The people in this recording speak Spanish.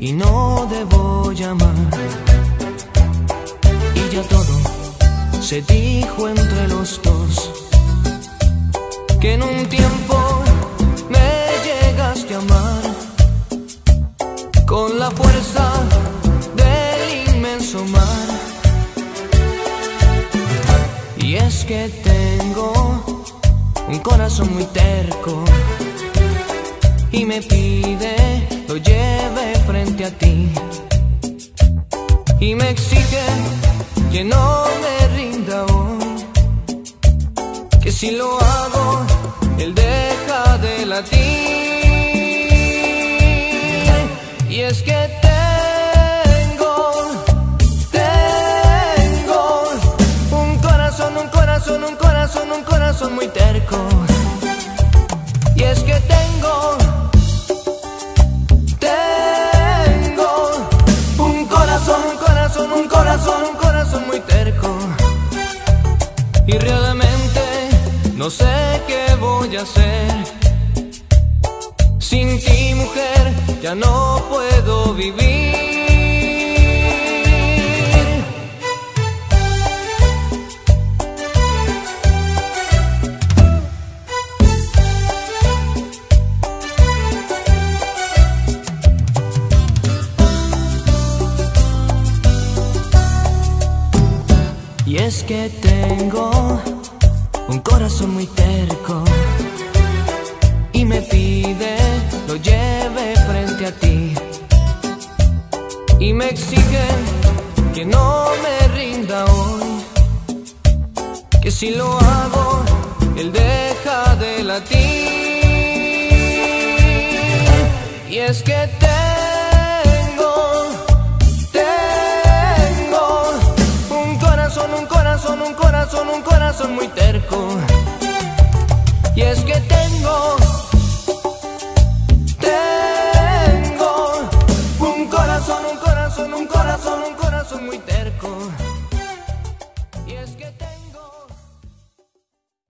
y no debo llamar. Y ya todo se dijo entre los dos, que en un tiempo me llegaste a amar con la fuerza del inmenso mar. Y es que tengo un corazón muy terco y me pide a ti. Y me exige que no me rinda hoy que si lo hago él deja de latir. Y es que sé qué voy a hacer. Sin ti, mujer, ya no puedo vivir. Y es que tengo un corazón muy terco. Y me pide lo lleve frente a ti. Y me exige que no me rinda hoy, que si lo hago él deja de latir. Y es que tengo muy terco. Y es que